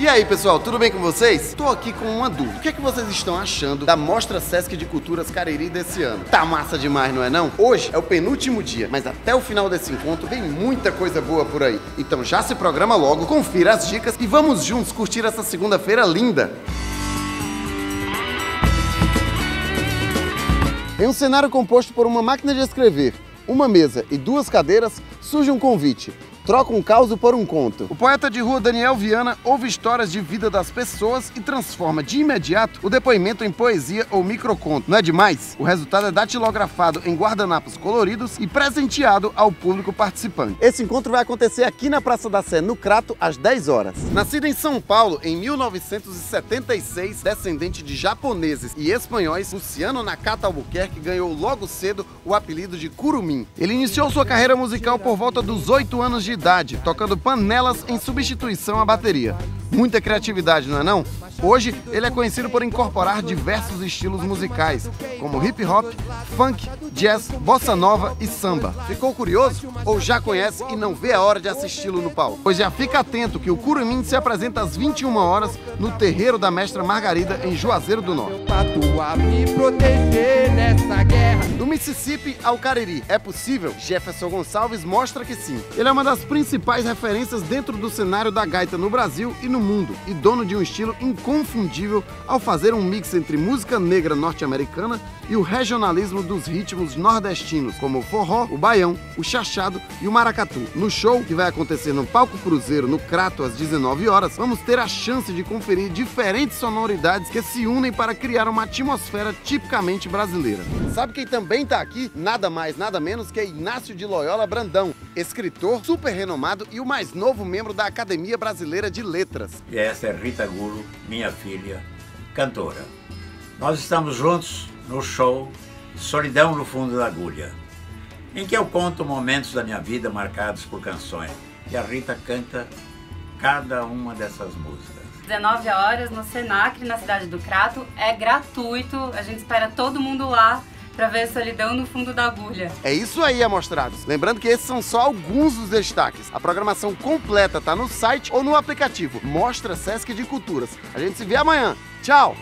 E aí pessoal, tudo bem com vocês? Tô aqui com uma dúvida. O que é que vocês estão achando da Mostra Sesc de Culturas Cariri desse ano? Tá massa demais, não é não? Hoje é o penúltimo dia, mas até o final desse encontro vem muita coisa boa por aí. Então já se programa logo, confira as dicas e vamos juntos curtir essa segunda-feira linda. Em um cenário composto por uma máquina de escrever, uma mesa e duas cadeiras, surge um convite troca um caos por um conto. O poeta de rua Daniel Viana ouve histórias de vida das pessoas e transforma de imediato o depoimento em poesia ou microconto. Não é demais? O resultado é datilografado em guardanapos coloridos e presenteado ao público participante. Esse encontro vai acontecer aqui na Praça da Sé, no Crato, às 10 horas. Nascido em São Paulo em 1976, descendente de japoneses e espanhóis, Luciano Nakata Albuquerque ganhou logo cedo o apelido de Curumim. Ele iniciou sua carreira musical por volta dos 8 anos de tocando panelas em substituição à bateria. Muita criatividade, não é não? Hoje, ele é conhecido por incorporar diversos estilos musicais, como hip hop, funk, jazz, bossa nova e samba. Ficou curioso? Ou já conhece e não vê a hora de assisti-lo no palco? Pois já fica atento que o Curumim se apresenta às 21 horas no terreiro da Mestra Margarida, em Juazeiro do Norte. Do Mississippi ao Cariri, é possível? Jefferson Gonçalves mostra que sim. Ele é uma das principais referências dentro do cenário da gaita no Brasil e no mundo, e dono de um estilo inconfundível ao fazer um mix entre música negra norte-americana e o regionalismo dos ritmos nordestinos, como o forró, o baião, o chachado e o maracatu. No show, que vai acontecer no Palco Cruzeiro, no Crato, às 19 horas, vamos ter a chance de conferir diferentes sonoridades que se unem para criar uma atmosfera tipicamente brasileira. Sabe quem também está aqui? Nada mais, nada menos que Inácio de Loyola Brandão, escritor super renomado e o mais novo membro da Academia Brasileira de Letras. E essa é Rita Gulo, minha filha, cantora. Nós estamos juntos no show Solidão no Fundo da Agulha, em que eu conto momentos da minha vida marcados por canções. E a Rita canta cada uma dessas músicas. 19 horas no Senac, na cidade do Crato. É gratuito, a gente espera todo mundo lá para ver a solidão no fundo da agulha. É isso aí, amostrados. Lembrando que esses são só alguns dos destaques. A programação completa está no site ou no aplicativo Mostra Sesc de Culturas. A gente se vê amanhã. Tchau!